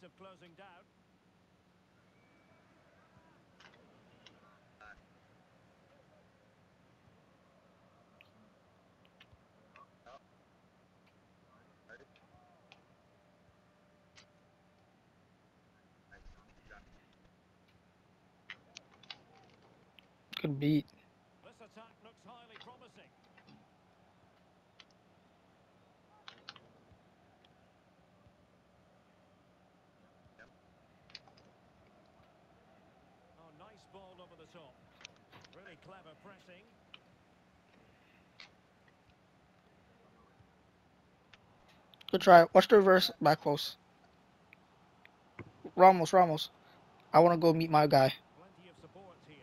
piece of closing down. Good beat. This attack looks highly promising. Oh, nice ball over the top. Really clever pressing. Good try. Watch the reverse back post. Ramos, Ramos. I want to go meet my guy. Plenty of support here.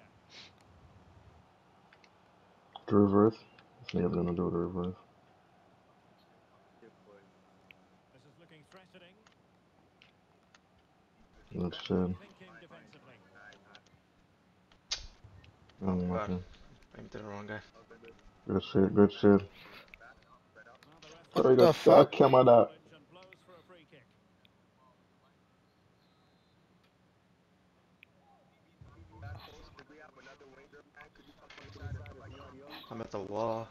The reverse. This nigga's gonna do the reverse. This is looking threatening. Good shit. Thinking defensively. Um, Wow. okay. Aimed at the wrong guy. Good shit, good shit. Now the What Sorry, the fuck? camera that. challenge and blows for a free kick. I'm at the wall.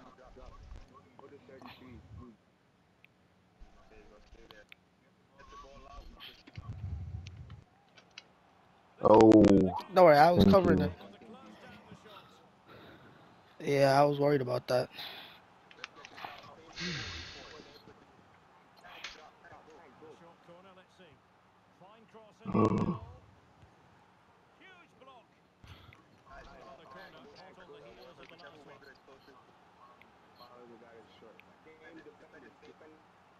Oh, Don't worry, I was Thank covering you. it. Yeah, I was worried about that. Oh.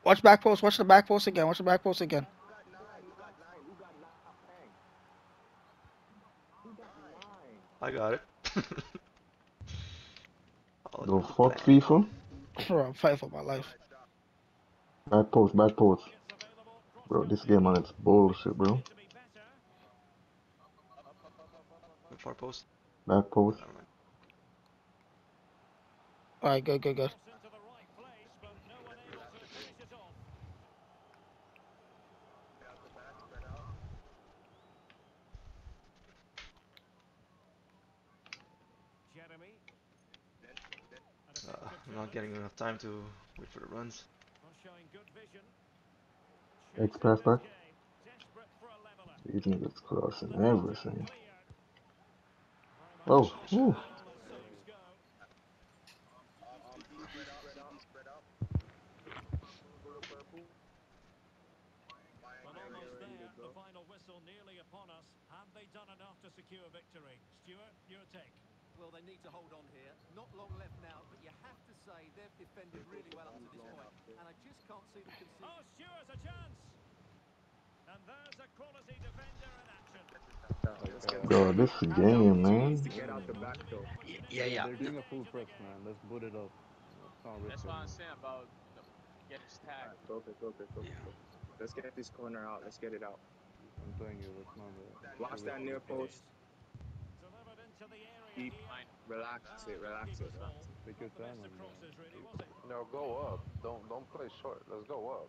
Watch back post. Watch the back post again. Watch the back post again. I got it. Oh, the fuck, at. FIFA? Bro, I'm fighting for my life. Back post, back post. Gets available. Cross Bro, this game on it's bullshit, bro. to. Far post. Back post. All right, good, good, good. Cross into the right place, but no one able to finish it off. Jeremy. And a Uh, effective I'm not getting enough time to wait for the runs. Well, showing. X pass back. game. Desperate for a. These niggas crossing The ball is everything. clear. Very much Oh, whew. now as things go. Well, almost there. The final whistle nearly upon us. Have they done enough to secure victory? Stuart, your take. Well, they need to hold on here. Not long left now, but you have to say they've defended really well up to this point. And I just can't see them conceding. Oh, Stuart's a chance. And there's a quality defender in action. Bro, this game, man. Get out the back door. Yeah, yeah. They're doing a full press, man. Let's boot it up. Let's That's what I'm saying about the, getting tagged. Go it, go it, go. Let's get this corner out. Let's get it out. I'm telling you, let's not. Watch that near post. Delivered into the area Keep- here. Relax it, relax it, relax it. Take your time best of and crosses, really. No, go up. Don't don't play short. Let's go up.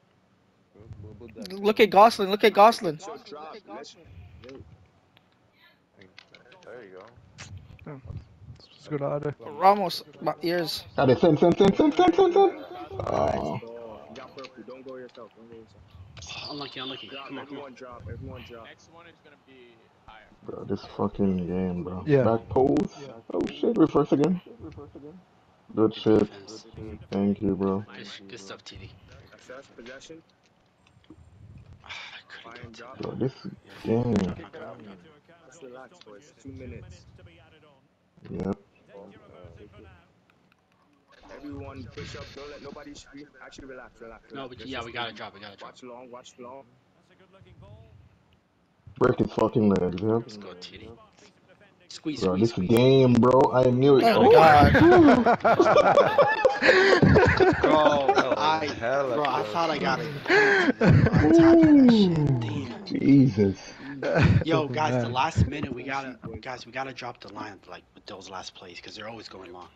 Look at Gosling. Look at Gosling. So drop. There you go. Let's go to other. Ramos, my ears. They send, send, send, send, send, send, send. Oh, oh, you got purple. Don't go yourself. Don't go yourself. Unlucky, unlucky. Drop. Come on, come on. Everyone drop. Everyone drop. Next one is gonna be higher. Bro, this fucking game, bro. Yeah. Back post. Oh shit, reverse again. Good shit. Thank you, bro. Good, good stuff, TD. Assess possession. I couldn't Fine do it. job. Bro, this game. Into Let's relax, boys. Two minutes. to be added on. Yep. Danger averted for now. Everyone push up. Don't let nobody scream. Actually, relax, relax. No, but yeah, we gotta drop, we gotta drop. Watch long. Watch long. That's a good looking ball. Break his fucking legs, yep. Let's go, TD. Smart piece of defending. Squeeze, Bro, squeeze, this squeeze. game, bro. I knew it. Oh, oh God. Bro, I, hella bro, I thought I got it. I'm tapping that shit. Damn. Jesus. Yo, guys, the last minute we gotta, guys, we gotta drop the line like with those last plays because they're always going long.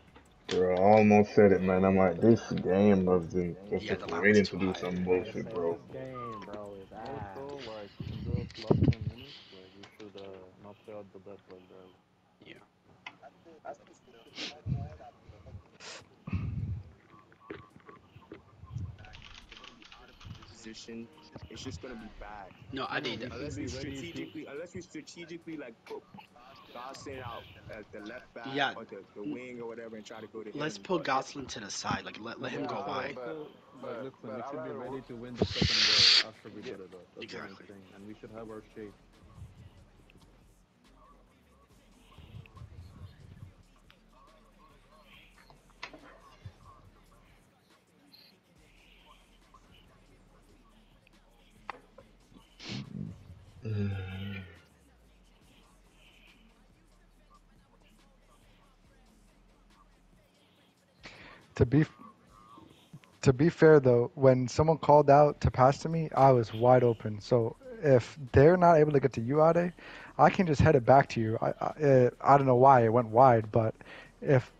Bro, I almost said it, man. I'm like, this game was just, just Yeah, the line was waiting to do high. some bullshit, bro. Game, bro, is ass. last ten minutes, like we should uh, not the left like that. Yeah. Position. It's just gonna be bad. No, I need. Unless we strategically, unless we strategically like put Gosling out at the left back Yeah. or the, the wing or whatever and try to go to Let's him. put but- Gosling to the side. Like let let him go but wide. But- but- listen, but we should be ready to win the second goal after we Yeah, put it up. That's exactly. the main thing, and we should have our shape. To be to be fair though, when someone called out to pass to me, I was wide open. So if they're not able to get to you, Ade, I can just head it back to you. I I, I don't know why it went wide, but if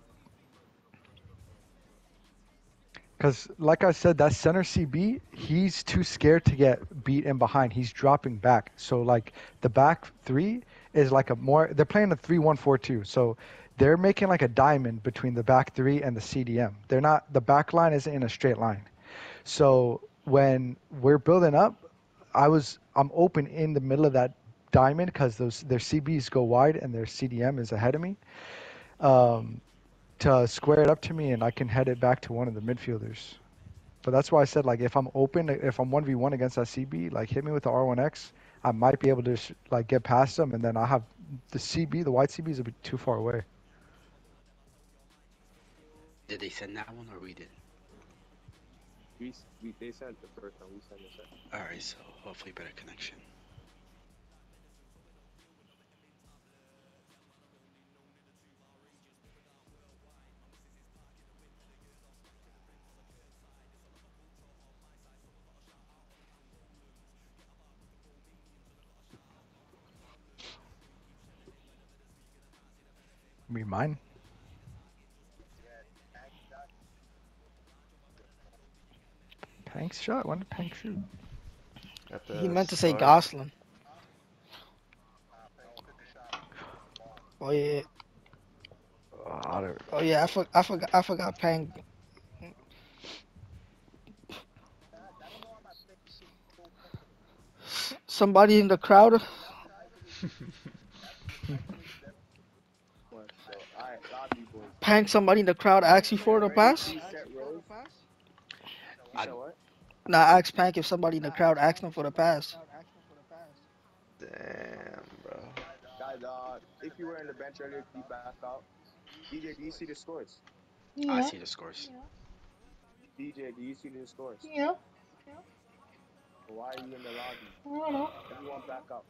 because like I said, that center CB, he's too scared to get beat in behind. He's dropping back. So like the back three is like a more. They're playing a three-one-four-two. So they're making like a diamond between the back three and the CDM. They're not. The back line isn't in a straight line. So when we're building up, I was I'm open in the middle of that diamond because those their CBs go wide and their CDM is ahead of me. Um, to square it up to me and I can head it back to one of the midfielders. But that's why I said like if I'm open, if I'm one v one against that CB, like hit me with the R1X, I might be able to like get past them, and then I have the CB, the white CBs will be too far away. Did they send that one or we did? We, we they sent the first one. We sent the second. All right, so hopefully better connection. Me mine. Pank's shot. When did Pank shoot? He meant to say start. Gosling. Oh yeah. Oh, I Oh yeah. I, for, I forgot. I forgot. Pang. Somebody in the crowd. What? So, alright, lobby boys. Pang. Somebody in the crowd asked you for the pass. Ready, set, roll. You I- said what? Ask Pank if somebody in the crowd asked him for the pass. Damn, bro. Guys, uh, if you were in the bench earlier, can you back out? DJ, do you see the scores? I see the scores. DJ, do you see the scores? Yeah. Why are you in the lobby? I don't know. Everyone back up.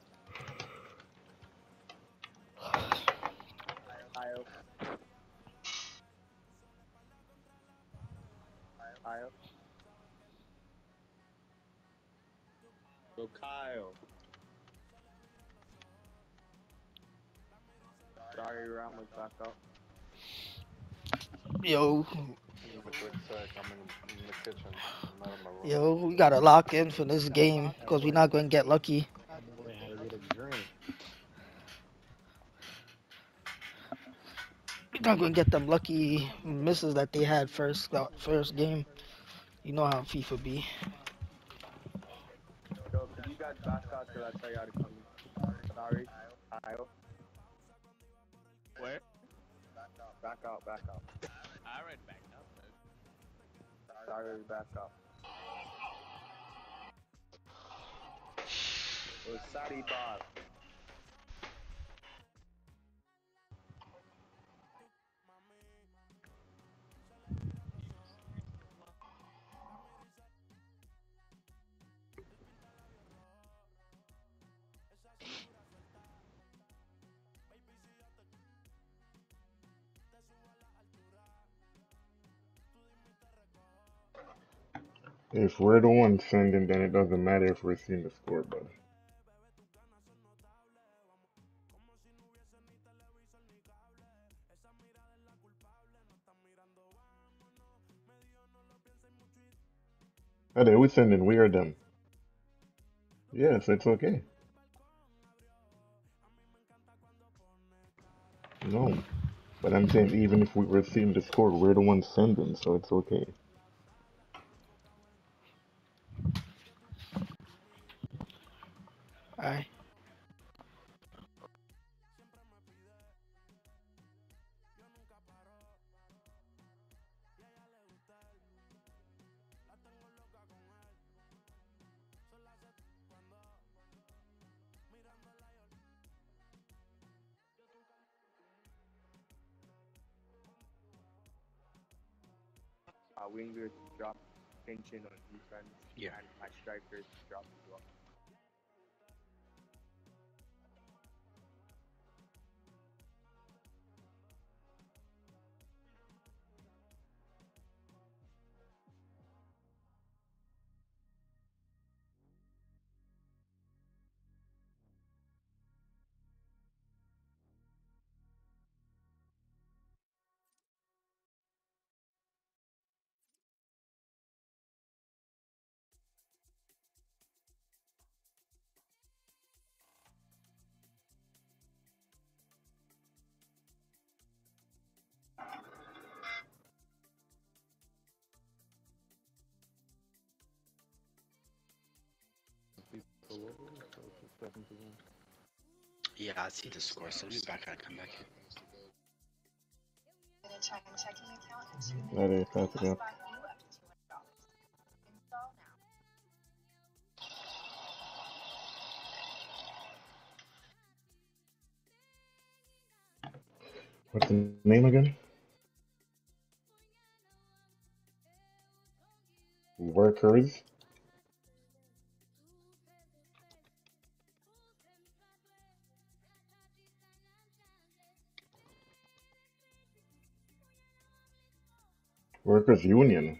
Kyle. Kyle. So Kyle. Sorry, Ramos back up. Yo, Give me a quick sec. I'm in, in the kitchen. I'm not in my room. yo, we gotta lock in for this game because we're not gonna get lucky. We're not gonna get them lucky misses that they had first that first game. You know how FIFA be. Yo, could you guys back out till I tell? Sorry, Kyle. Where? Back out, back out. I already backed up. Sorry, back out. It was Bob. If we're the ones sending, then it doesn't matter if we're seeing the score, button. Oh, they we sending, we are them. Yes, it's okay. No, but I'm saying even if we were seeing the score, we're the ones sending, so it's okay. On defense. Yeah. And my strikers drop as well. Yeah, I see the score, so me back out come back again. What's the name again? Workers. Workers Union.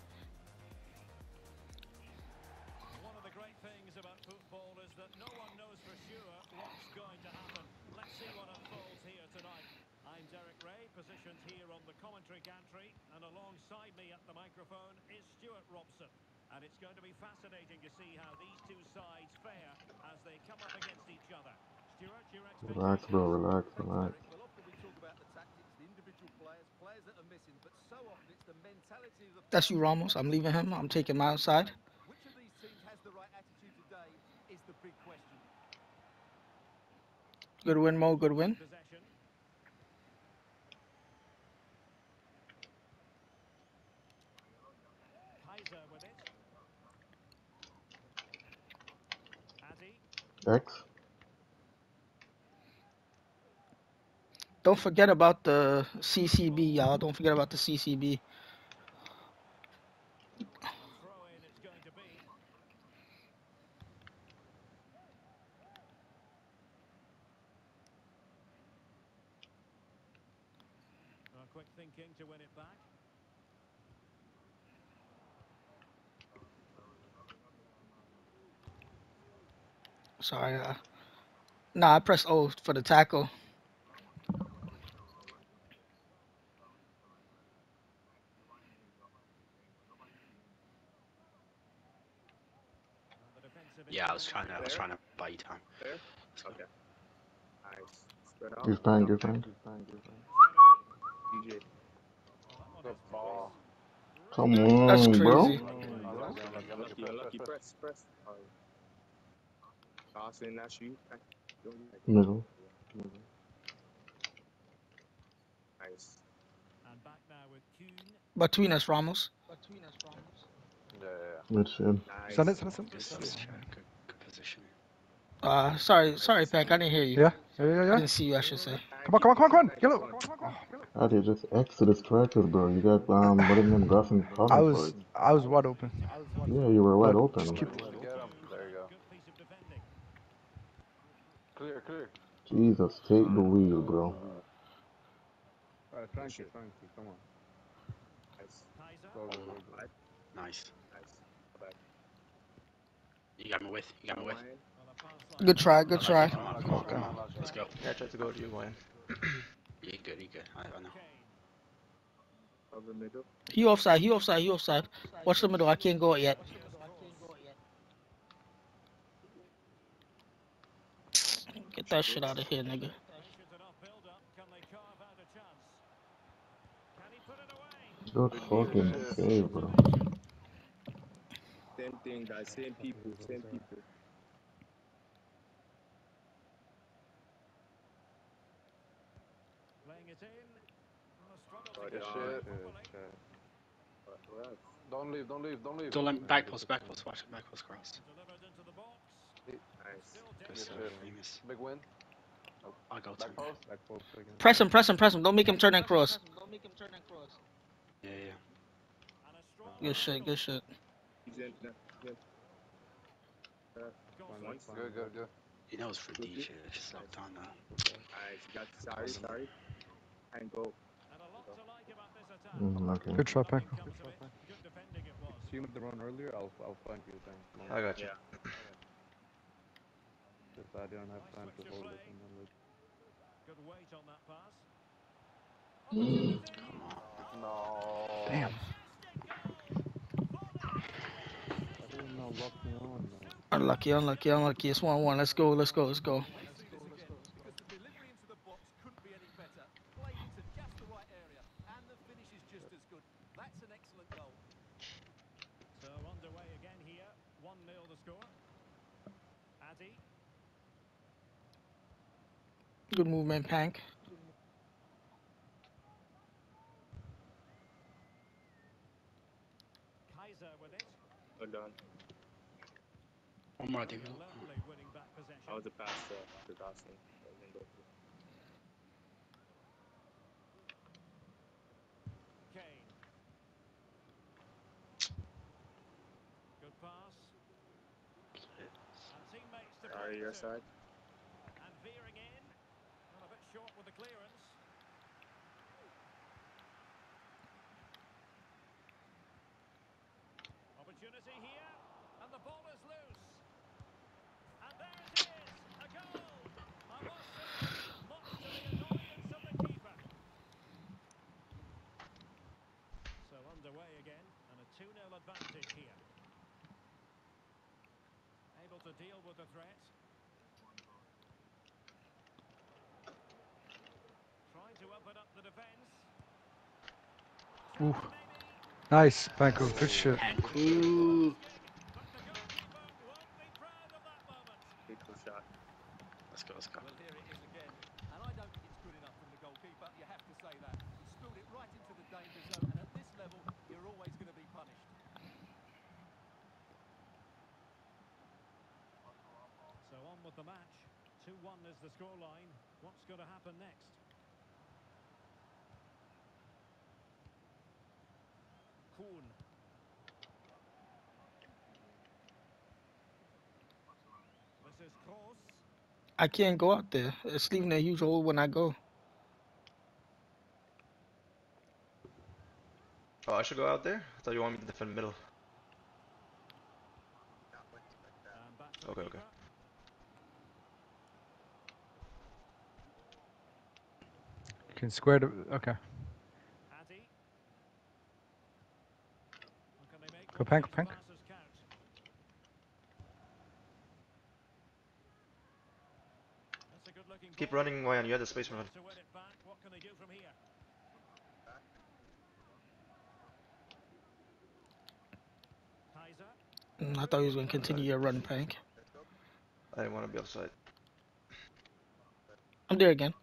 That's you, Ramos. I'm leaving him. I'm taking my side. Which of these teams has the right attitude today is the big question. Good win, Mo. Good win. possession. Kaiser with it. Addy. X. Don't forget about the CCB, y'all. Don't forget about the CCB. Throw in it's going to be. Uh, quick thinking to win it back. Sorry. Uh, nah, I pressed O for the tackle. The defensive Yeah, I was trying to, I was trying to buy you time. There? Okay. Nice. Spread out. He's fine, he's fine. DJ. Well, that one Good is ball. Come That's on, bro. crazy. Unlucky, unlucky. Press, press. Dawson, that's you. Middle. Nice. And back now with Kuhn. Between us, Ramos. Yeah, yeah, Good shit. Nice. Send it, send it, send Good, it. good, good, good position. Uh, sorry, sorry, Pank. I didn't hear you. Yeah, yeah, yeah, I didn't see you. I should say. Come on, come on, come on, come on. Yellow. How do you just exit the strikers, bro? You got, um, what is his name? Gossen I Coffin for was. I was wide open. Yeah, you were wide open. just keep- yeah. Get him. There you go. Good piece of defending. Clear, clear. Jesus, take the wheel, bro. Alright, Frankie, Frankie, come on. Nice. Go, go, go, go. Nice. Nice. You got me with. You got me with. Line. Well, a pass like Good try. Good try. Come on, come on, come on. Let's go. Yeah, I tried to go to you, Wayne. You good, you good. I, I know. Kane. Over middle. He offside. He offside. He offside. Watch the middle. I can't go it yet. That shit out of here, nigga. Patient enough build-up. Can they carve out a chance? Can he put it away? Good fucking save, bro. Same thing, guys. Same people. Same people. Playing it in. Well, a struggle to uh, Good get shit. it Shit, properly. shit. Alright. Don't leave, don't leave, don't leave. Don't let me back post, back post. Watch it, back post cross. Delivered into the box. Nice. Still Good dangerous. Big win. I'll go Back him. post. Back post again. Press him. Press him. Press him. Don't make him turn and cross. Yeah, yeah. And a strong Good shit. Good shit. He's in. no, yeah. goal. Once. Good, good, good. He knows for DJ. It's just locked on now. Nice. Got sorry, sorry. And go. And a lot to like about this attack. Mm, okay. Good try, Pank. Nothing comes of it. Good defending it was. You with the run earlier, I'll, I'll flank you then. I got you. Yeah. Just I don't have time to hold it and then we Good weight on that pass. Come on. No. Damn. I didn't know lock me on, man. Unlucky. Unlucky. Unlucky. It's one one. Let's go. Let's go. Let's go. Because the delivery into the box couldn't be any better. Played into just the right area, and the finish is just as good. That's an excellent goal. So underway again here. 1 0 the score. Addy. Good movement, Pank. Kaiser with it. Well done. One more, David. Lonely winning back possession. That was a pass to, to Dawson. That didn't go through. Kane. Good pass. And teammates to Sorry, play your to. side. And veering in. Well, a bit short with the clearance. Opportunity here. And the ball is loose. And there it is. A goal. I must say, much to the annoyance of the keeper. So underway again. And a 2 0 advantage here. Able to deal with the threat. Trying to open up the defence. Ooh. Nice, Panko. Good shit. And cool. But the goalkeeper won't be proud of that moment. Big good shot. Let's go, let's go. Well, here it is again. And I don't think it's good enough from the goalkeeper. You have to say that. He spilled it right into the danger zone, and at this level, you're always going to be punished. So on with the match. 2 1 is the scoreline. What's going to happen next? Kuhn. This is Kroos. I can't go out there. It's leaving a huge hole when I go. Oh, I should go out there? I thought you wanted me to defend the middle. And back to the Okay, okay. keeper. You can square the. Okay. Addy. And can they make Go one of Pank, these Pank. passes count? That's a good-looking Keep running, Wayne. You had the space for run. To win it back, what can they do from? Mm, I thought he was gonna continue your run, Pank. I didn't want to be outside. I'm there again.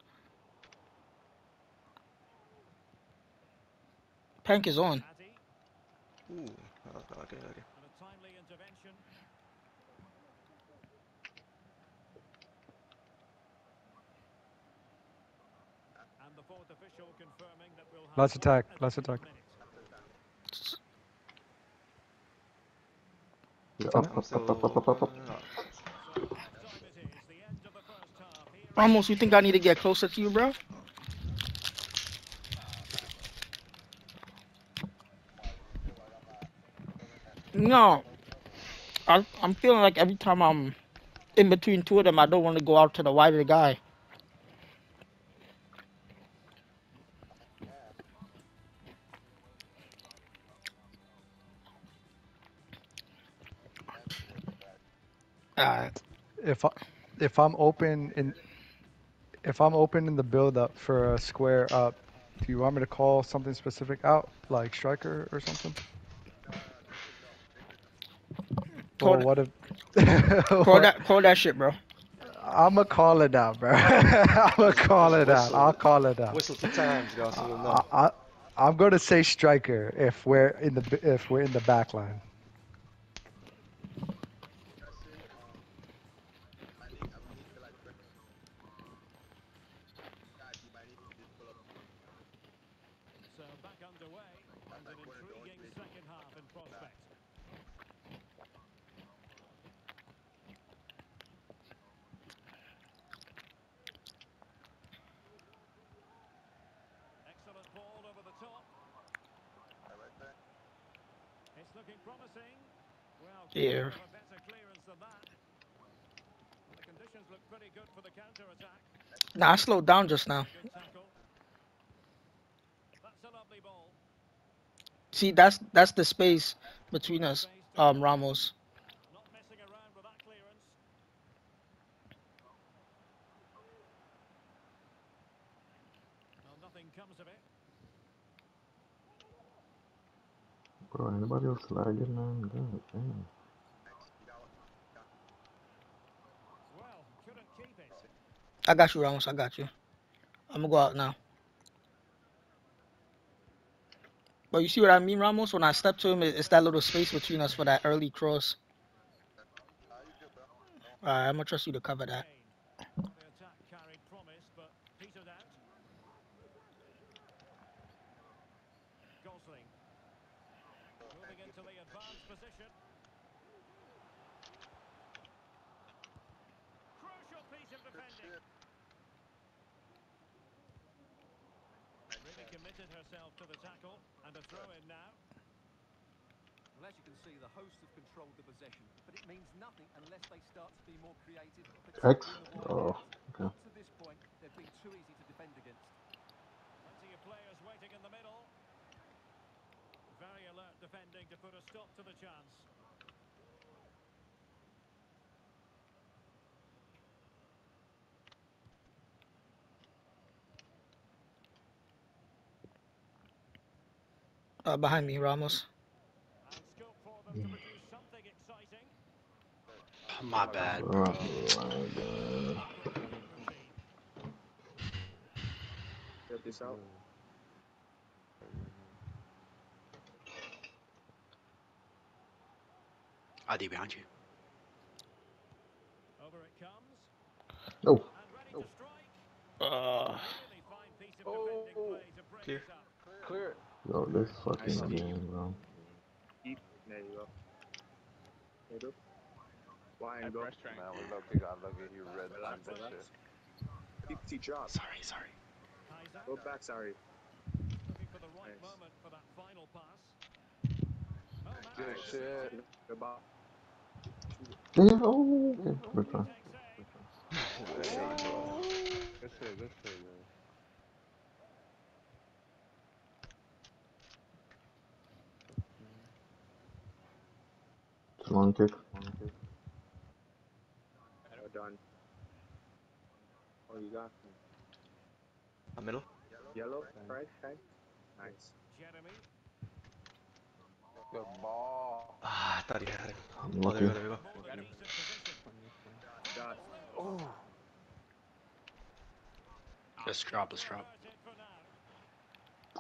Pank is on. Addy, Ooh. oh, Okay, okay. and a timely intervention. And the fourth official confirming that we'll have Let's one attack, let's attack. Yeah, up, up, up, up, up, up, up, up. Ramos, you think I need to get closer to you, bro? No. I, I'm feeling like every time I'm in between two of them, I don't want to go out to the wider guy. Alright. If I, if I'm open in, if I'm open in the build up for a square up, do you want me to call something specific out, like striker or something? Call Or that- what if? Call that, call that shit, bro. I'ma call it out, bro. I'ma call it out. I'll call it out. Whistle two times, guys. So. I, I, I'm gonna say striker if we're in the b- if we're in the back line. So back underway and an intriguing second half in prospect. Excellent ball over the top. It's looking promising. Well, Yeah. a better clearance than that. The conditions look pretty good for the counter attack. Nah, I slowed down just now. See, that's that's the space between us, um, Ramos. Bro, anybody else lagging, man? God damn. Well, couldn't keep it. I got you, Ramos. I got you. I'm gonna go out now. But you see what I mean, Ramos? When I step to him, it's that little space between us for that early cross. Alright, I'm gonna trust you to cover that. The attack carried promise, but petered out. Gosling. Moving into the advanced position. Crucial piece of defending. Really committed herself to the tackle and a throw in now. Well, as you can see, the hosts have controlled the possession, but it means nothing unless they start to be more creative. X? particularly in the Oh, okay. Up to this point, they've been too easy to defend against. Plenty of players waiting in the middle. Very alert defending to put a stop to the chance. Uh, behind me, Ramos. And scope for them to produce something exciting. My bad, Oh, bro. my God. Get this out. ID behind you. Over it comes. Oh, And ready to strike. Uh, Really fine piece of defending Oh. play Clear. Clear it. Yo, this fucking Nice. game, bro. Deep. There you go. Middle. Wide and go. Man, we lucky got lucky. He read Relax, that relax. shit. Deep T drop. Sorry, sorry. Go back, sorry. looking for the right Nice. moment for that final pass. Oh. Good Nice. shit. Good ball. Oh, okay. Good try. Good shit. Good shit, good shit, man. Long kick. Well done. Oh, you got A middle. yellow, right? Okay. Nice. Jeremy. Good ball. Ah, I thought he had it. I'm Oh, there you go, there you go. Shot. Oh. Let's drop, let's drop.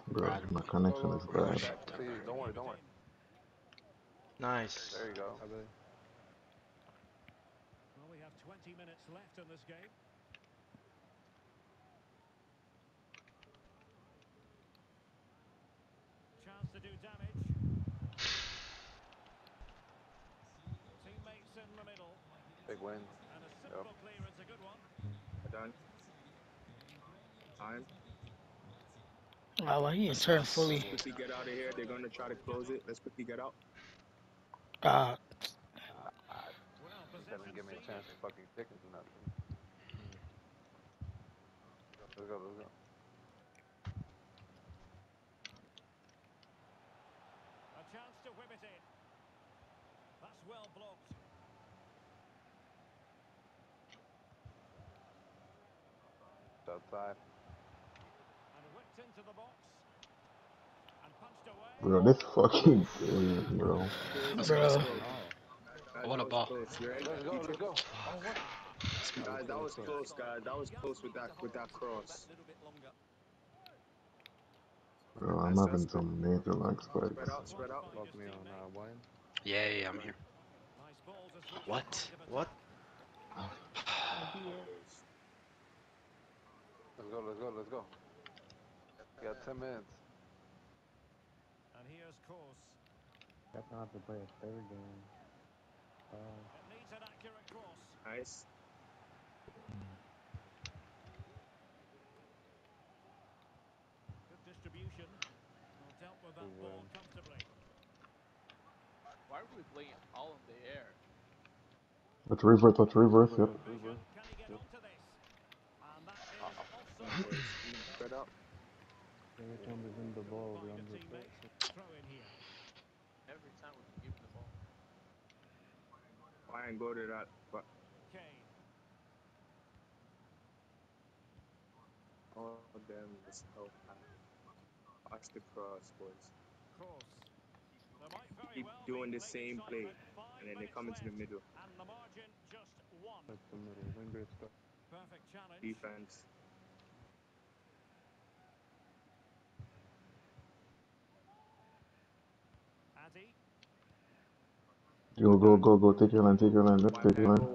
Bro, my connection is bad. Please, don't worry, don't worry. Nice. There you go. Well, we have 20 minutes left in this game. Chance to do damage. Teammates in the middle. Big win. And a simple clearance, a good one. Done. Time. Wow, well, he didn't turn fully. Quickly get out of here. They're gonna try to close it. Let's quickly get out. Doesn't give me a chance to fucking stick into nothing. Let's go, let's go. A chance to whip it in. That's well blocked. It's outside. And whipped into the box. And punched away. Bro, this fucking game, bro. bro, Guys, What a that was ball. close. You ready? Let's go, let's go. Guys, that was close, guys. That was close with that with that cross. A little bit longer. Bro, I'm having some major lag spikes. Spread out, spread out. Fuck me on uh, wine. Yeah, yeah, yeah, I'm here. Nice balls as well. What? What? Let's go, let's go, let's go. We got 10 minutes. And here's course. That's not to play a third game. Uh, It needs an accurate cross. Nice. Good distribution. Well, dealt with that ball comfortably. Why are we playing all in the air? Let's reverse, let's reverse, yep. Can he get onto this? And that is offside. Spread out. every time we win the ball, we Find a under teammate. Throw in here. Every time we give the ball. Why ain't go to that? But Kane. all of them is help. Watch the cross, boys. Cross. There might very Keep well doing the same play, time, but five and then they come into the middle. And the margin just one. That's the middle. Winger is stuck. Perfect challenge. Defense. Addy. Yo, go, go, go, take your line, take your line, let's take your line.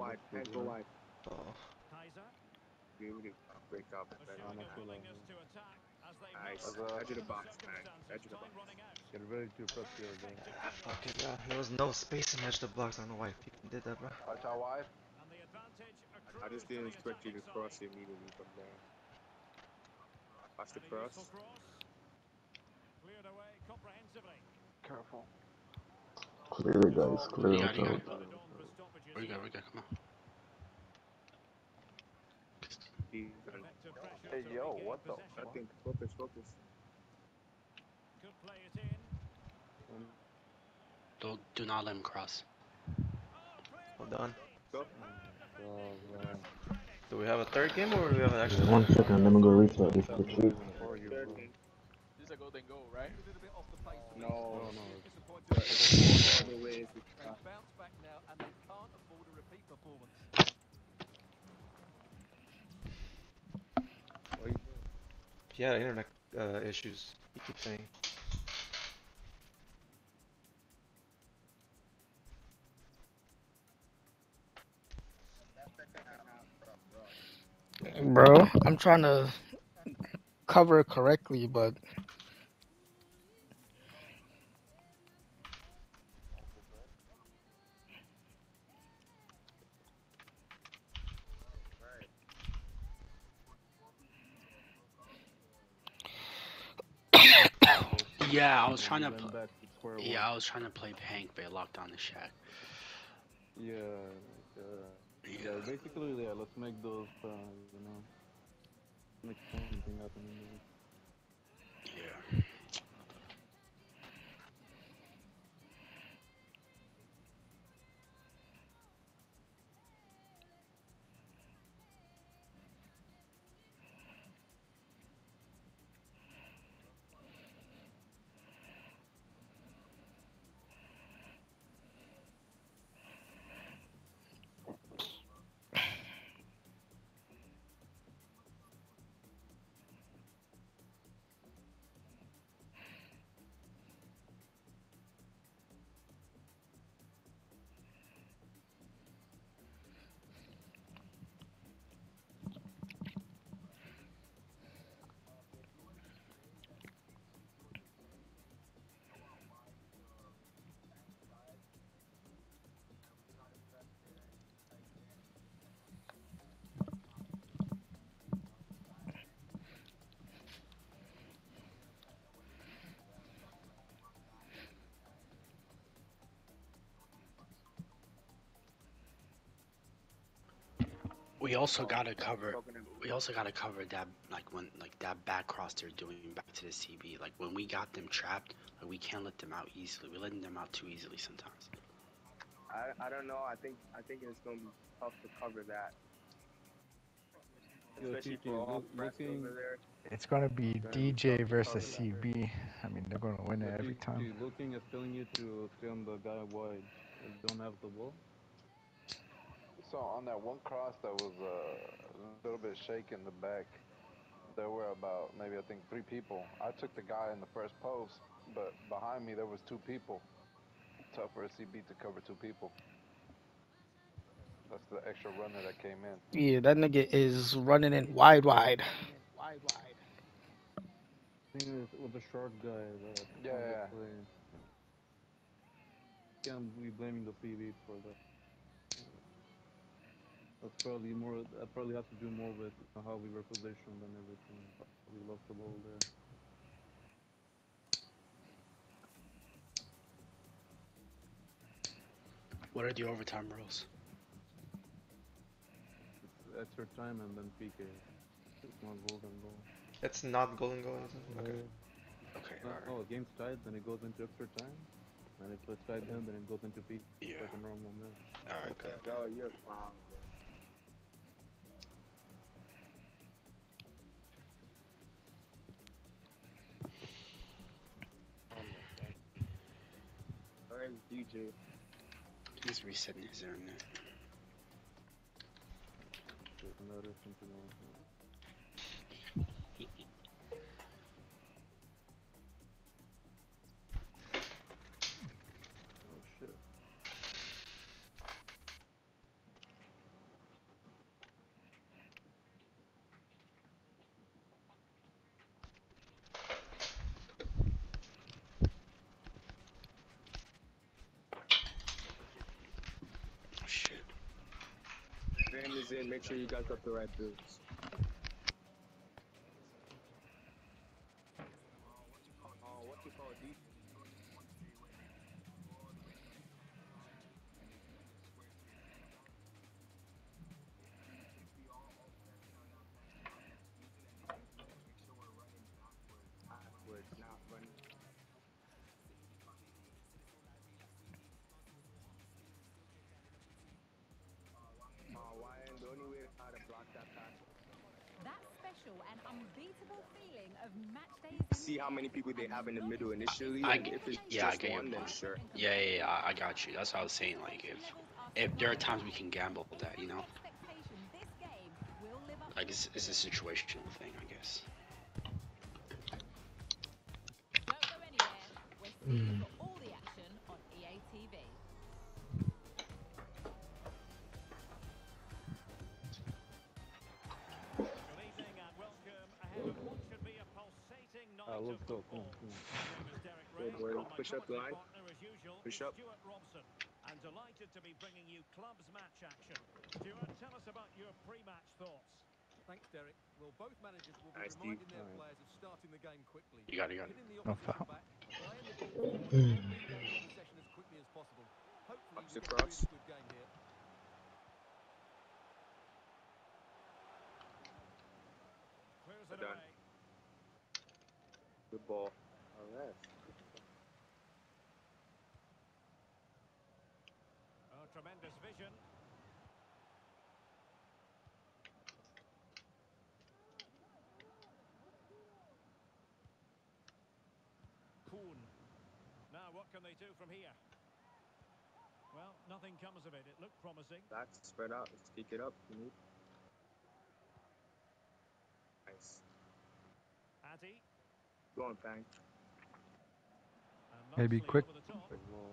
Fuck it, yeah. There was no space in edge the box. I don't know why people did that, bro. Watch out wide. I just didn't expect you to cross immediately from there. Watch the cross. Careful. Clear guys, clear Yeah, yeah. out. Voted on for stoppages Where you go, where you go, come on. Defense. Effective pressure Hey, yo, what the possession. I think focus, focus. Could play it in. Don't, do not let him cross. Hold on. Go. So, uh, Do we have a third game or do we have an extra? actual one second, let me go reset this quick sheet. for you, Third bro. game. This is a golden goal, right? A little bit off the pace. No. No, no. Disappointed. All the way. They bounce back now and they can't afford a repeat performance. Yeah, internet uh, issues. You keep saying. bro, I'm trying to cover it correctly, but Yeah, I was trying to. Pl- to yeah, I was trying to play Hank, but it locked on the shack. Yeah, uh, yeah. Basically, yeah. Let's make those, uh, you know, make something happen Yeah. We also gotta cover. We also gotta cover that like when like that back cross they're doing back to the CB. Like when we got them trapped, like we can't let them out easily. We're letting them out too easily sometimes. I, I don't know. I think I think it's gonna be tough to cover that, Yo, especially TT, for all look- looking- over there. It's gonna be DJ versus CB. I mean, they're gonna win it every time. looking is telling you to stay on the guy wide. Don't have the ball. So on that one cross that was uh, a little bit shaky in the back, there were about maybe I think three people. I took the guy in the first post, but behind me there was two people. Tough for a CB to cover two people. That's the extra runner that came in. Yeah, that nigga is running in wide, wide. Wide, wide. with the short guy that Yeah, yeah. Can't be blaming the CB for that. That's probably more. That probably has to do more with how we were positioned and everything. We lost the ball there. What are the overtime rules? It's extra time and then PK. It's not golden goal. It's not golden goal, is it? Okay. Okay. No, alright. oh, a game's tied, then it goes into extra time. And if it's tied then, then it goes into PK. Yeah. Like a normal match. Alright. Okay, yo, you're fine. Where's DJ? He's resetting his internet. There's another something Make sure you guys got the right boots. See how many people they have in the middle initially. I and get- if it's yeah, I get your one, then point. sure. Yeah, yeah, yeah. I, I got you. That's what I was saying. Like if if there are times we can gamble with that, you know. Expectation this game will live up Like it's, it's a situational thing, I guess. Don't My name is Derek Good Rae, boy. and my Push up the line. partner as usual Push is up. Stewart Robson. I'm delighted to be bringing you clubs match action. Stewart, tell us about your pre-match thoughts. Thanks, Derek. Well, both managers will be Nice, Steve. reminding their Alright. players of starting the game quickly. You got it, you got it. Hitting No foul. back, playing the ball forward, and regaining possession as quickly as possible. Hopefully, Ups we across. really good game here. Clears it Done. Good ball. All right. Oh, tremendous vision. Kuhn. Now, what can they do from here? Well, nothing comes of it. It looked promising. That's spread out. Let's kick it up. Nice. Addy. Go on, Pang. And Maybe quick. over the top. Big ball.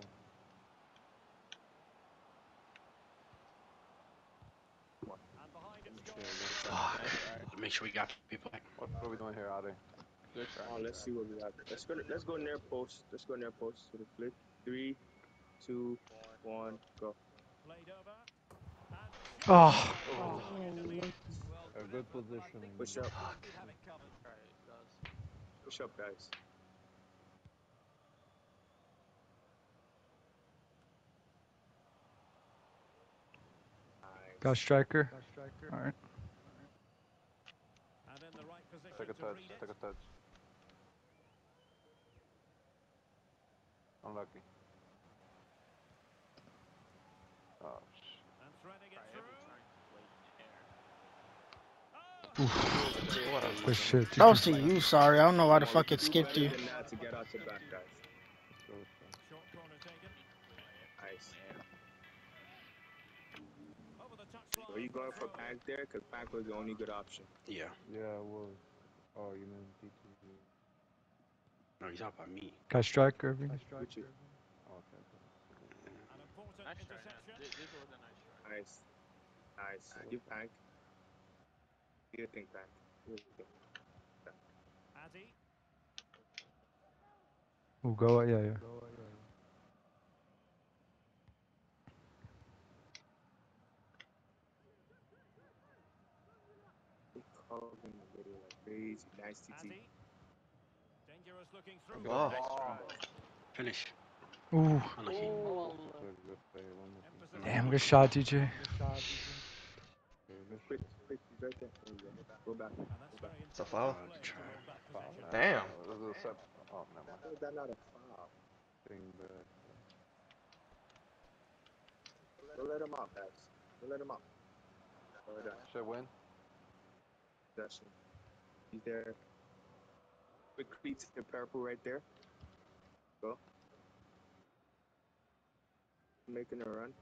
And behind it Okay, scores. Fuck. Make sure we got people back. What are we doing here, Adi? Oh, let's see what we got. Let's go. Let's go near post. Let's go near post with a flick. Three, two, one, go. Played over. Oh, oh. A good position. Push up. We have it covered. Alright, it does. Push up, guys. Nice. got striker. All right. And in the right position Take a touch. read. Take a touch. Unlucky. Oh, sh- And threading it through. What a Good shit. That was to you, sorry. I don't know why the fuck it skipped you. Than that to get out your back, guys. Short corner taken. Nice. Over. Were you going for Pack there? Because Pack was the only good option. Yeah. Yeah, I was. Oh, you mean DT? No, he's not about me. Guy strike, Irving. Which is Oh, okay. okay. An important Nice try. interception. Now. This, this was a nice try. nice. Nice. Give Pack. What do you think, Pack? What do you think? Addy. We'll go. Yeah, yeah. They called him a little like crazy. Nice TT. Addy. Dangerous looking through. Oh. Finish. Ooh. Unlucky. Took a good play, one more Emphasis thing. Damn, good shot, DJ. Quick, quick, right there. There you go. Go back. Go back. It's a foul. intelligent Try. Foul. possession. Damn. This a. Oh, never mind. How is that not a foul? Thing back. Don't let him out, guys. Don't let him out. Hold on. Should win. Possession. He's there. Quick creep to the purple right there. Go. Making a run.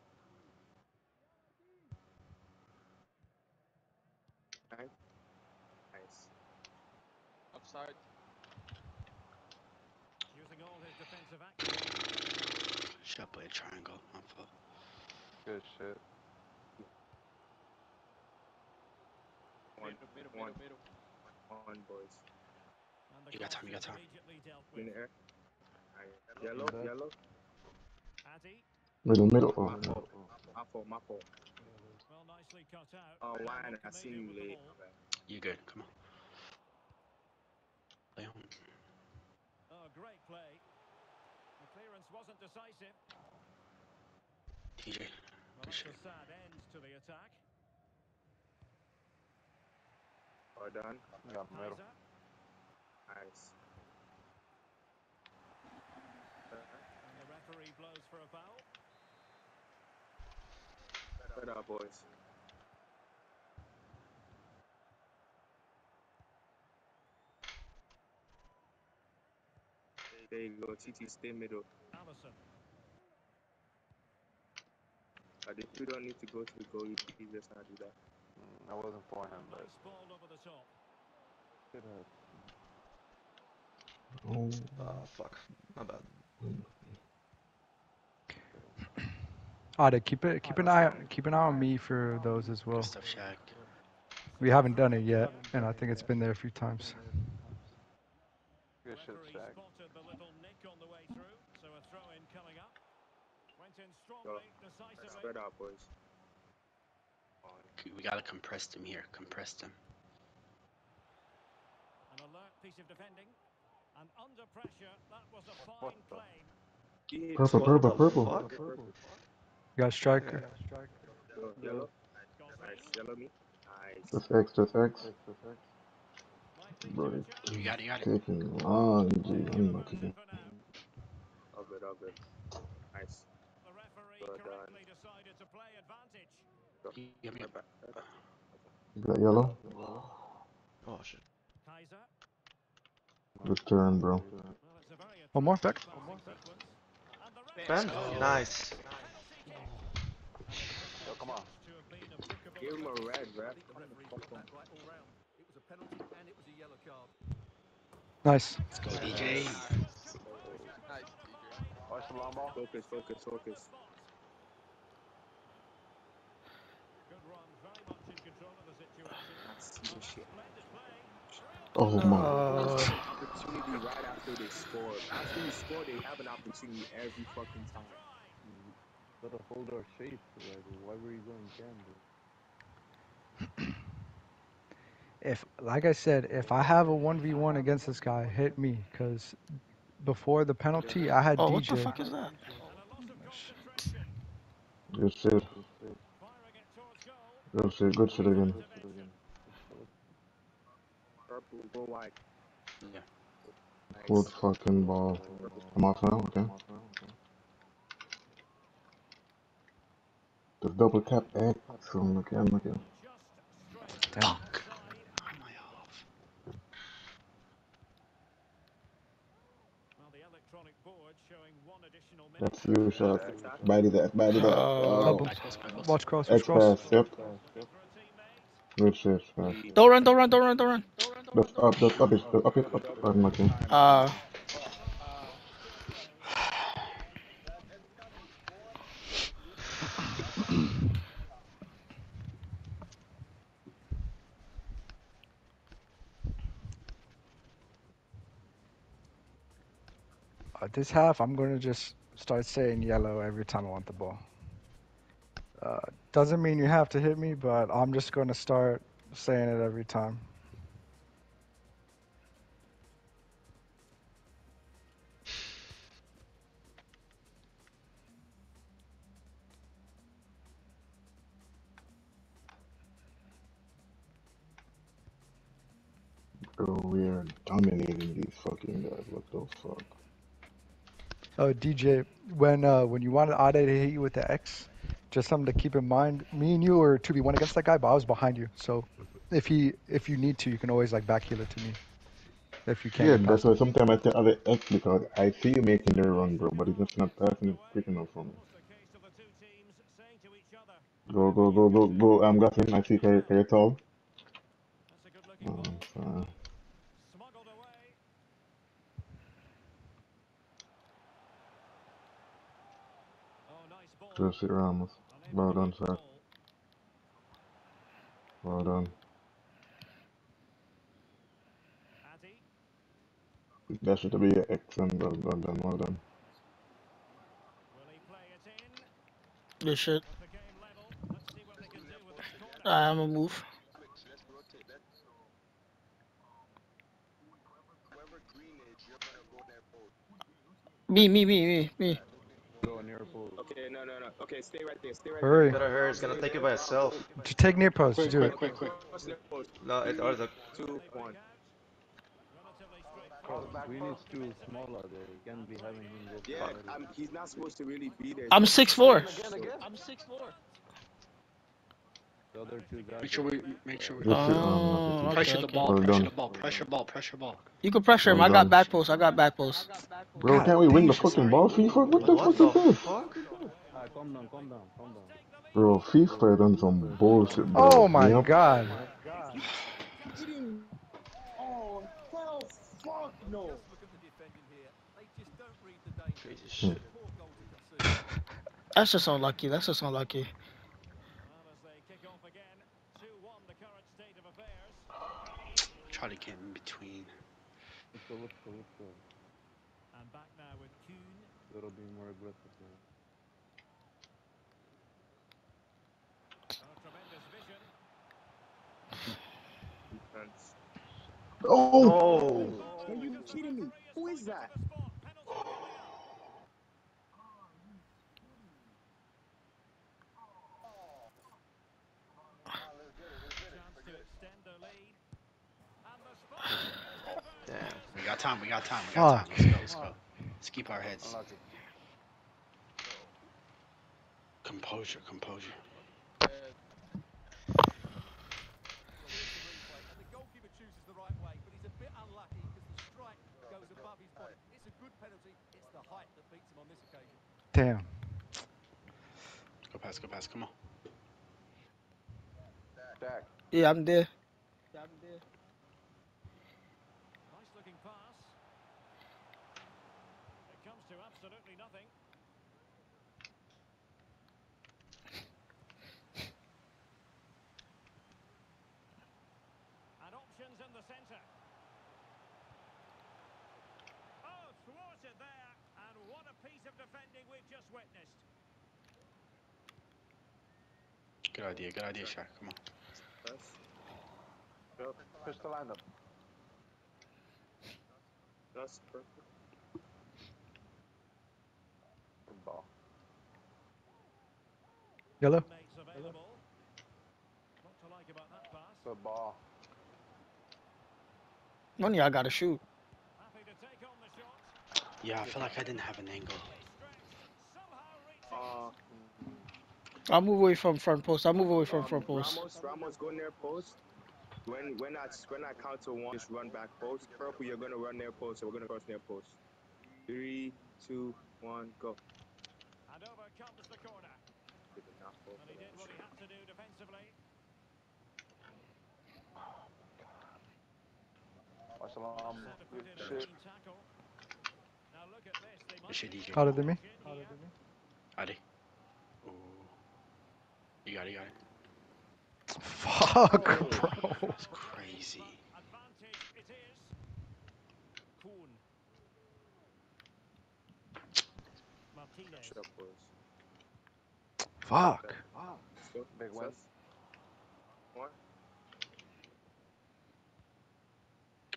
Nice. Nice. Offside. Using all his defensive action. Should have played triangle. My fault. Good shit. One, Middle, middle, one, middle, middle. one, boys. You got time, you got time. is immediately dealt In the air. Nice. Yellow, Back. yellow. Addy. Middle, middle. Oh. My fault, my fault. Well, nicely cut out. Oh, why? not I seen you familiar late. ball. my bad. You good? Come on. Play on. Oh, great play. The clearance wasn't decisive. TJ. Well, Good that's a sad end to the attack. Well done. Got middle. Nice. And the referee blows for a foul. Good up, boys. There you go, TT, stay middle. Allison. But if you don't need to go to the goal, you please just not do that. Mm, I wasn't for him, but Nice ball over the top. Should have. oh. Oh, fuck. My bad. Ade, keep it. Keep an eye. Keep an eye on me for those as well. Good stuff, Shaq. We haven't done it yet, and I think it's been there a few times. good shit, Shaq. spotted the little nick on the way through, so a throw in coming up. Went in Go. strongly, Let's spread out, boys. We gotta compress them here. Compress them. An alert piece of defending. And under pressure, that was a What fine the- play. Yeah, Purple, squad. purple, purple. Fuck. Purple. You got striker. Go, Yellow. Got Nice. Yellow me. Nice. That's X, that's X. Bro, to a it's chance. You got it, you got it. taking long, G. Unlucky. For now. All good, all good. Nice. The referee Well done. Uh, correctly decided to play advantage. Give me a back. right back. You got yellow? Oh, shit. Kaiser. Good turn, bro. Well, it's a very One more, Beck. attractive passing sequence. And the Ben? referee- Nice. Yo, come on. To have been applicable Give him a red, I ref. think the referee got that right. It was a penalty and it was a yellow card. Nice. Let's go, DJ. Nice, DJ. Watch the long ball. Focus, focus, focus. Good run, very much in control of the situation. Nice. Good shit. Splendid play. Oh my. Uh, Opportunity right after they score. After you score, they have an opportunity every fucking time. Gotta hold our shape. Like, why were you going Camden? If, like I said, if I have a one v one against this guy, hit me, cause before the penalty, I had oh, what the DJ. fuck is that? And a loss of concentration. Good shit. Firing it towards goal. Good shit, good shit again. Purple, go. Yeah. Good Nice. fucking ball. I'm off now, okay. The double tap X from again, again. Damn. Fuck. How am I off? Well, the electronic board showing one additional minute. That's you, shot. Body that, body that. Uh, Oh. Double. Back close, back close. Watch cross, X cross. pass, yep. Good shit, man. Don't run, don't run, don't run, don't run. Just up, just up just up it, up. I'm okay. Uh, Uh, this half, I'm going to just start saying yellow every time I want the ball. Uh, doesn't mean you have to hit me, but I'm just going to start saying it every time. Dominating these fucking guys. What the fuck? Oh, DJ, when uh, when you wanted Ade to hit you with the X, just something to keep in mind. Me and you were two v one against that guy, but I was behind you. So if he if you need to, you can always like back heel it to me. If you can't. Yeah, that's why sometimes I tell other X because I see you making the run, bro, but he's just not passing it quick enough for me. Go, go, go, go, go. I'm him. I see very tall. Shit, Ramos. Well done, sir. Well done. That should be an and well, well done, well done. good shit. I'm gonna move. Me, me, me, me, me. Go near post. Okay, no, no, no. Okay, stay right there. Stay right Hurry. Gotta hurry, it's gonna take it by itself. Just take near post. Quick, Do quick, it. quick, quick. What's the post? No, it or the Two, one. We need to smaller there. You can't be having him go Yeah. I'm, he's not supposed to really be there. I'm six four. I'm six four. The other two guys. Make sure we make sure we Good um, Oh, Ramos. okay, pressure the ball, Well pressure the ball, pressure ball, pressure ball. You can pressure him. I got back post. I got back post. Bro, can't we win the fucking ball, FIFA? What the what fuck the is this? Alright, calm down, calm down, calm down. Bro, FIFA done some bullshit, bro. Oh my Yep. god. Oh, hell, fuck no. Just look at the defending here. They just don't read the danger. Crazy shit. Poor goal to concede. That's just unlucky. That's just unlucky. Well, as they kick off again, 2-1 the current state of affairs. Try to get in between. Let's go, let's go, let's go. And back now with Kuhn. A little bit more aggressive now. Oh, tremendous vision. Oh! Defense. Oh! Are you kidding me? Who is that? Chance to extend their lead. And the spot. Damn. We got time, we got time, we got time. Let's go, let's go. Let's keep our heads. Composure, composure. And the goalkeeper chooses the right way, but he's a bit unlucky because the strike goes above his body. It's a good penalty. It's the height that beats him on this occasion. Damn. Go pass, go pass, come on. Jack. Yeah, I'm there. Nice looking pass. It comes to absolutely nothing. And options in the centre. Oh, thwarted there. And what a piece of defending we've just witnessed. Good idea, good idea, Shaq. Come on. That's, Push the lineup. that's perfect. Good ball. Yellow. Mates available. foot ball. One of y'all gotta shoot. Yeah, I feel like I didn't have an angle. Uh, I'll move away from front post. I'll move away from front post. Ramos, Ramos, go near post. When when I when I count to one, just run back post. Purple, you're gonna run near post, so we're gonna cross near post. Three, two, one, go. And over comes the corner. Did the knock ball And he did what he had to do defensively. Oh, Watch the long Put in a shit. clean. Now look at this. They might Good shit, be DJ. Harder than me. Adi. Ooh. You got it, you got it. Fuck, bro. That's crazy. advantage it is. Kuhn. Martinez. Shut up, boys. Fuck. Let's go. Big win.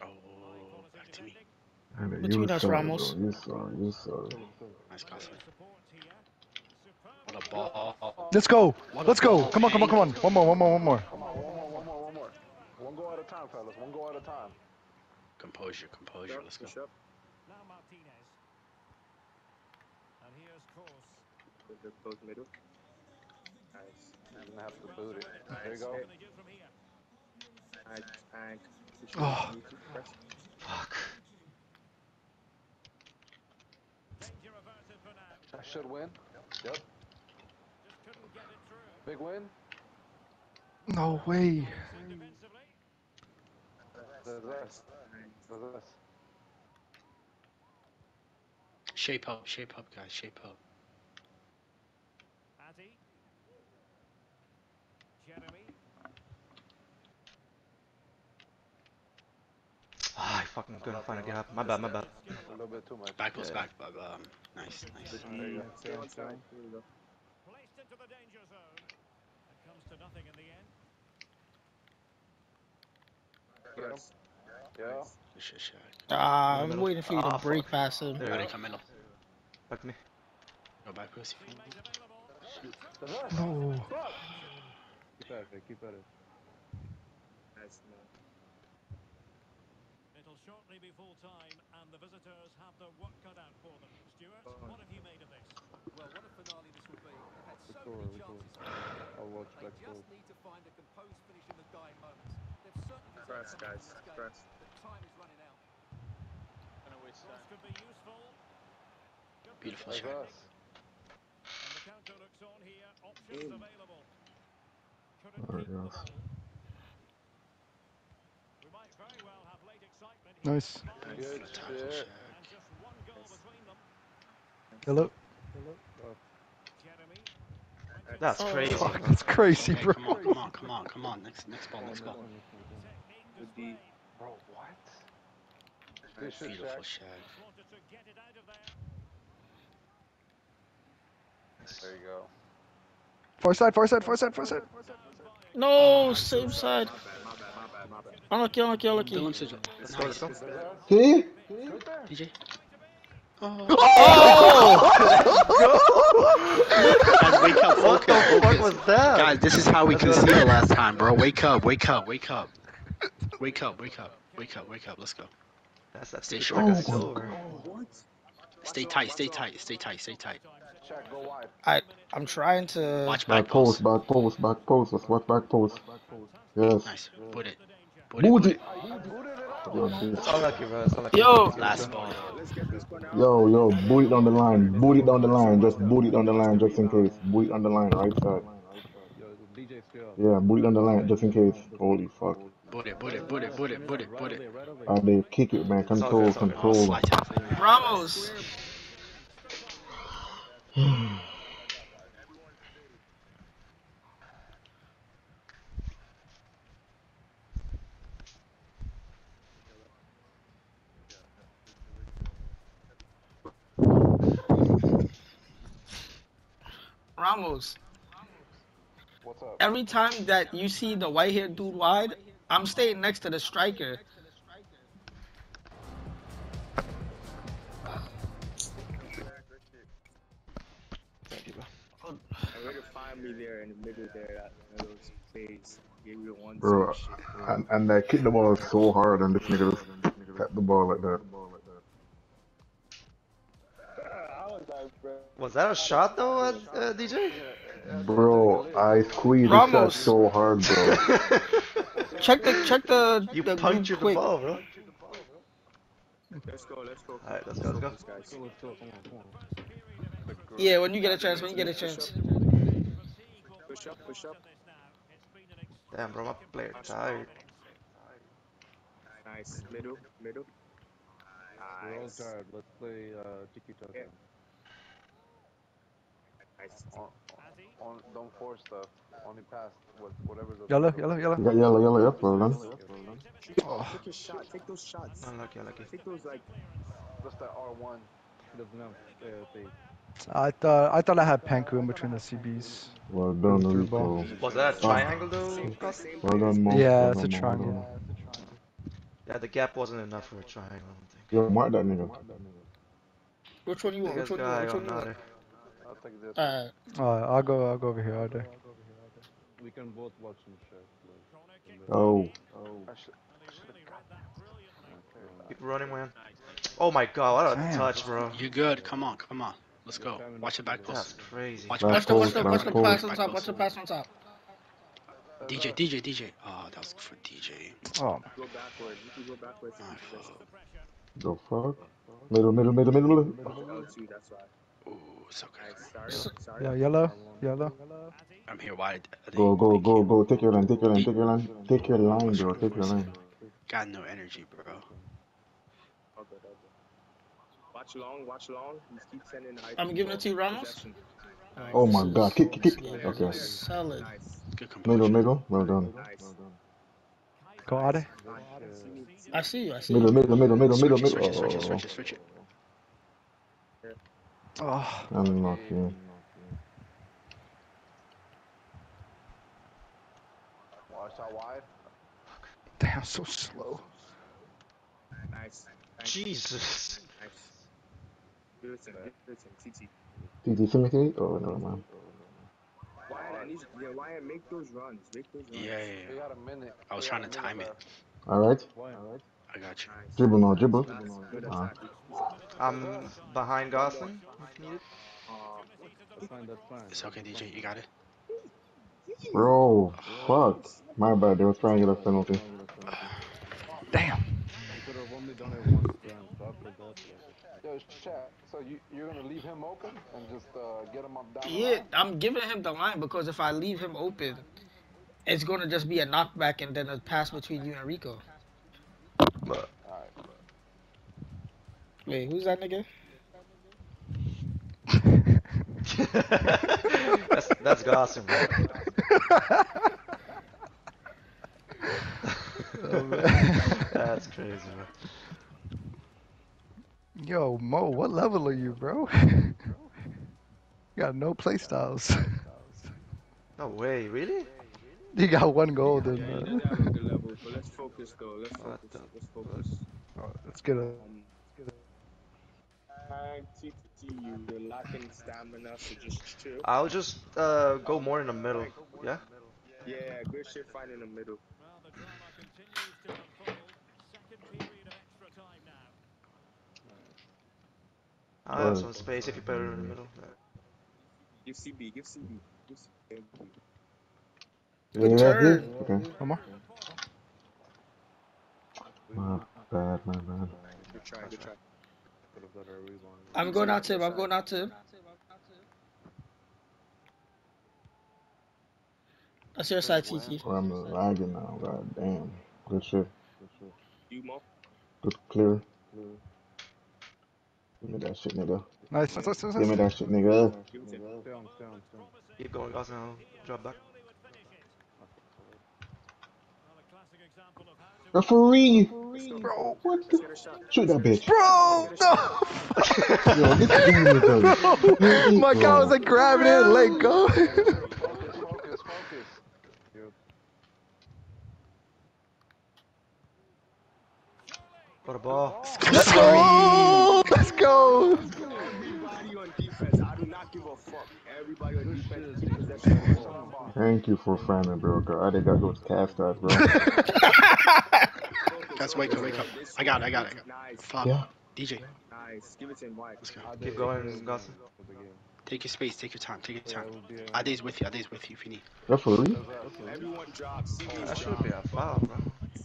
Oh, back to me. And you Between us, sorry, Ramos. bro. You sorry, you sorry. Nice pass. Support here. Superb. What a ball. Let's go. Let's go. Come on, come on, come on. One more, one more, one more. Come on, one more, one more, one more. One go at a time, fellas. One go at a time. Composure, composure. Up, Let's go. push. Now Martinez. And here's Kos. With the close middle. Nice. I'm gonna have to boot it. There you go. What can they do from here? And and push Oh. up. You keep press. Fuck. Danger averted for now. I should win. Yep. Just couldn't get it through. Big win. No way. Defensively. That's us. That's. Shape up, shape up, guys. Shape up. Addy. Jeremy. Ah, I fucking couldn't find a gap. My bad, my bad. A little bit too much. Back goes Yeah. back, but um, nice, nice. There you go. Stay on. Here we go. Placed into the danger zone. It comes to nothing in the end. Press. Yeah. Good shit, shit. Ah, I'm waiting for you to Ah, break fuck. past him. There Got you it, go. come in. Back me. Go back, pussy. Teammate available. That's us. No. Keep at it, keep at it. Nice, man. It'll shortly be full time, and the visitors have their work cut out for them. Stewart, what have you made of this? Well, what a finale this will be. They've had so Sure, many chances. will. to win the I'll watch They Black just Gold. need to find a composed finish in the dying moments. They've certainly deserved Press, guys. game, Press. but time is running out. Gonna waste This time. could be useful. Good Beautiful That's positioning. shot. And the counter looks on here. Options available. Couldn't keep the ball. We might very well have late excitement here. Nice. Five Good minutes Tackle, shit. shit. And just one goal between them. Hello. Jeremy. That's Oh, crazy. Fuck, bro. that's crazy, Okay, bro. come on, come on, come on, come on. Next, next ball, next ball. Technique With. Bro, what? Good shit, Beautiful Shaq. shot. Just wanted to get it out of there. There you go. Far side, far side, far side, far side. No, same side. My bad, my bad, Ah, let's go, let's go. That's us. See? Right there. DJ. Oh! Guys, wake up, What the focus, fuck was that? Guys, this is how we That's what I last time, bro. Wake up, wake up, wake up. Wake up, wake up, wake up, wake up. Let's go. That's that Stay short. fucking Oh, silver. What? Stay tight, stay tight, stay tight, stay tight. Shaq, go wide. I I'm trying to. Watch Back back post, post. back post, back post. Let's watch back post. Yes. Nice. Put it. Boot out. Yo, It's this- unlucky, bro. It's unlucky. Yo. Last ball. Let's get this one out. yo, yo, boot it down the line. Boot it down the line. Just boot it down the line just in case. Boot it down the line, right side. Yo, DJ straight up. Yeah, boot it down the line just in case. Holy fuck. Put it, put it, put it, put it, put it, put it. Right over they kick it, man. Control, it's all good. Control. Ramos. Ramos. What's up? Every time that you see the white haired dude wide, I'm staying next to the striker. Bro. And way to find me there in the middle there, that, those plays. Area one, Bro, some shit, bro. and, and they kick the ball so hard and this nigga just tap the ball like that. Was bro. Was that a shot though, uh, uh, DJ? Bro, I squeezed the shot Ramos. so hard, bro. Check the check the You the punctured the quick. ball, bro. Let's go, let's go. Alright, let's go, let's go. Focus, guys. Let's go, come on, come on. Yeah, when you get a chance, when you get a chance. Push up, push up. Damn, bro, my player tired. Nice. Middle, middle. We're all tired. Let's play uh, tiki taka. Yeah. Nice. On, on, don't force stuff. Only pass what, whatever's Yellow, yellow, You yellow. got yellow, yellow, yep, well done. Take your shot. Take those shots. Unlucky, unlucky. Take those like. What's that R1? He doesn't have uh, faith. I thought I thought I had Panku in between the CBs. Well done, Through. Rico. Was that a triangle though? Gus? Well done, Mo. Yeah, it's a done, Mo. Well triangle. Yeah, the gap wasn't enough for a triangle, I don't think. Yo, mark that nigga. Which one you want? Which one you want? Which one you want? Another. I'll take this. Alright. Uh, I'll go. I'll go over here all day. We can both watch some shit. Like, Oh. I should, I should have. Keep running, man. Oh my god, what a Damn. touch, bro. You good? Come on, come on. Let's go. Watch the back post. That's crazy. Watch Watch the watch the watch the back pass post. on top. Watch the pass on top. DJ, DJ, DJ. Oh, that was for DJ. Oh, Go backward. You can go backwards. My and fault. The fuck? Middle, middle, middle, middle. Oh, two, that's why. Ooh, it's okay. Nice. Sorry. Sorry. yeah, yellow, yellow. I'm here wide. Go, go, go, go. Take your line, take your line, take your line. Take your line, bro. Take your line. Got no energy, bro. All good, all good. Watch long, watch long. Keep sending. I'm giving it to you, Ramos. Possession. Oh my god. Kick, kick, kick. Yeah, Okay. Solid. Nice. Good composure. Middle, middle. Well done. Nice. Go out there. Nice. You need- I see you. I see you. middle, middle, middle, middle, Switch it, switch it, middle. switch it, switch it, switch it. Oh, unlucky. Watch out wide. damn, so slow. Nice. Nice. Jesus. Nice. Listen, listen, TT. TT Oh, never mind. Wyatt, I need yeah, Wyatt, make those runs. Make those runs. Yeah, yeah, We got a minute. I was We trying to time it. left. Alright. Why? I got you. Nice. Dribble now, dribble. That's good Ah. I'm behind Gosling, if needed. That's fine, that's fine. It's okay, DJ. You got it. Bro, fuck. My bad, they were trying to get a penalty. Damn. You could have only done it once, Graham, so I forgot that. Yo, chat. So you you're gonna leave him open and just uh, get him up down Yeah. I'm giving him the line because if I leave him open, it's gonna just be a knockback and then a pass between you and Rico. But Wait, who's that nigga? that's that's Gosling, bro. Oh, man. That's crazy, bro. Yo, Mo, what level are you, bro? you got no play styles. No way, really? You got one gold Yeah, and you uh, did good level, but let's focus though. Let's focus. Let's focus. oh, let's get a Um, and TTT, you, you're lacking stamina, so just chill. I'll just uh, go more in the middle. Yeah? Yeah, good shit fight in the middle. Well, the drama continues to unfold. Second period of extra time now. I'll have some space if you put it in the middle. Give CB, give CB. Give CB. Yeah, yeah, turn. Okay. Come on. My bad, my bad. Good try, good try. Could have got a rebound. I'm going out to him. I'm going out to him. That's your side, TT. Oh, I'm lagging now. God damn. Good shit. You Mo. Good clear. Give me that shit, nigga. Nice. nice, nice, nice, Give me that shit, nigga. Give it to him. Stay on, stay on, stay on. Keep going, Gosling. I'll drop back. Well, a classic example of how to Referee! Bro, What the? get a shot. Shoot that bitch. bro, no. Yo, this game is a. My guy was like grabbing it and let go. Focus, focus, focus. Got a ball. Let's go. Let's go. Everybody on defense. I do not give a fuck. Everybody on defense. Take possession. Thank you for framing, bro. God, they got those cast outs, bro. Guys, wake up, wake up. I got it, I got it. I got it. Fuck. Yeah. DJ, Nice. Give it to him, let's go. Keep going, Gosling. Take your space, take your time, take your time. Ade's with you, Ade's with you if you need. Referee? Everyone drop. CB's oh, That should be a foul, bro.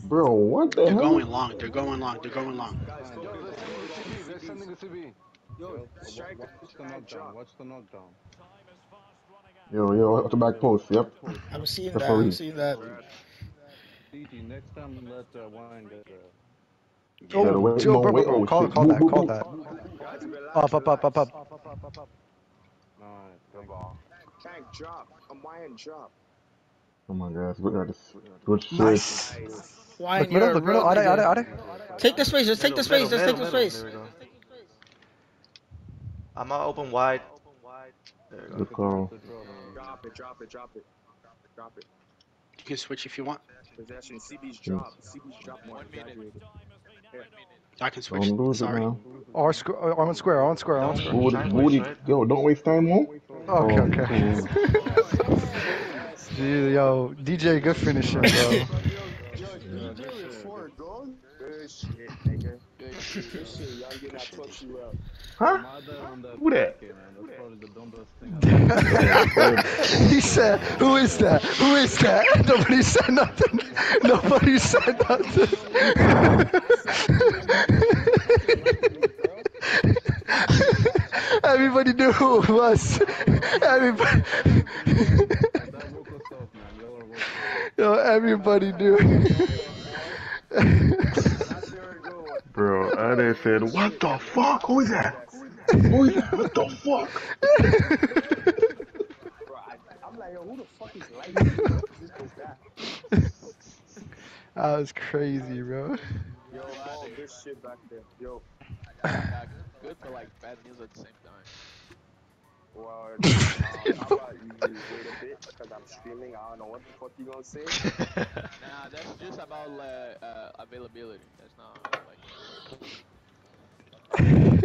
Bro, what the They're hell? going long, they're going long, they're going long. Guys, Yo, focus. they're sending a CB. They're sending a CB. Yo, strike Watch the knockdown. drop. Watch the knockdown. Yo, yo, at the back post, yep. I'm seeing The that. I'm seeing that. DG, next time let uh, Wine get uh, Yeah, Oh, wait, Joe, no, bro, wait, bro, oh, call, call that, call that. Guys, Up, up, up, up, relax. up. Alright, good ball. Tank, drop. I'm Wyan, drop. Oh my gosh, look at this. Good shit. Nice. Nice. Why Look, you're middle, a look, real middle. Ade, nigga. Ade, Ade. Take the space. Just take the Middle, space. Just take middle, the middle. space. There we go. I'm gonna open wide. There we go. Good call. Drop it, drop it, drop it. Drop it. You can switch if you want. Possession. CB's drop. CB's drop more exaggerated. I can switch. Don't lose it Sorry. now. R uh, square, R on square, R on square, R on square. Booty, Try and booty. waste, right? Yo, don't waste time, mo. Okay, Oh, okay. Gee, yo, DJ, good finishing, bro. Good shit, nigga. Good shit. Good shit. Y'all getting that pussy well. Huh? Mother that Who that? Okay, man. That's probably the dumbest thing. he said, "Who is that? Who is that?" Nobody said nothing. Nobody said nothing. Everybody knew who it was. Everybody. that vocal stuff, man. Y'all are vocal. Yo, everybody knew. Bro, I done said, what the fuck? Who is that? Who is that? What the fuck? Bro, I, I'm like, yo, who the fuck is like this? that? That was crazy, bro. Yo, ball, good shit back there. Yo, Yeah, good but like bad news at the same time. well, um, how about you wait a bit because I'm streaming. I don't know what the fuck you gonna say. Nah, that's just about uh, uh, availability. That's not like.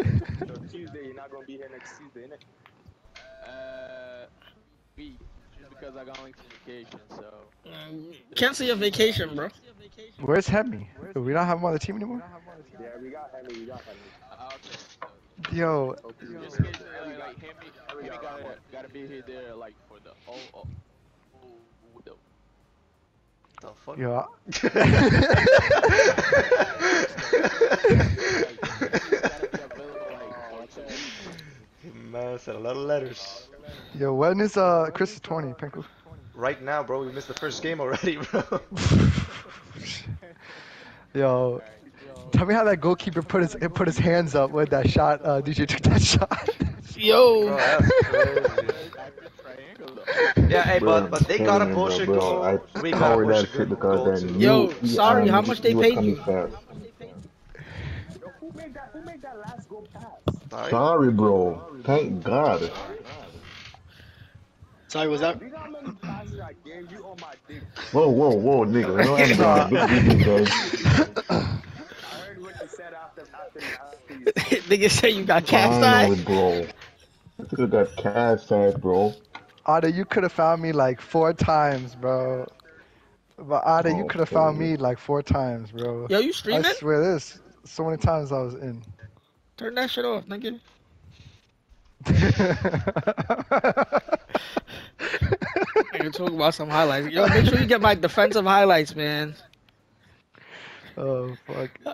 So Tuesday, you're not gonna be here next Tuesday, innit? Uh, B. Just because I got on vacation, so. Cancel your vacation, bro. Where's Hemi? We Do we not have him on the team anymore? Yeah, we got Henry, we got Henry. Uh, okay. Yo, Okay, Just in case, uh, like, Hemi, Hemi gotta, gotta be here there, like, for the whole. Oh, oh, the, The fuck? yo. Man said a lot of letters. Yo, when is uh Christmas 20, Penku? Right now, bro, we missed the first game already, bro. Yo, tell me how that goalkeeper put his put his hands up when that shot. Uh, DJ took that shot. Yo. Bro, that's crazy. Yeah, hey, Bro, but but they got a man, bullshit bro, goal. I We got a covered that bullshit because goal then. Yo, you, sorry, um, how much they paid coming you? fast. Yo, who made that? Who made that last goal pass? Sorry. Sorry, bro. Thank God. Sorry, was that? You know how many passes I gave you on my dick? Whoa, whoa, whoa, nigga. No, I'm done. Guys. I heard what you said after after after you. Nigga say you got cast Finally, eye. bro. I think I got cast eyed, bro. Ada, you could have found me like four times, bro. But Ada, you Oh, could have found me like four times, bro. Yo, you streaming? I streaming? swear this. So many times I was in. Turn that shit off, nigga. Nigga talk about some highlights. Yo, make sure you get my defensive highlights, man. oh fuck. Uh,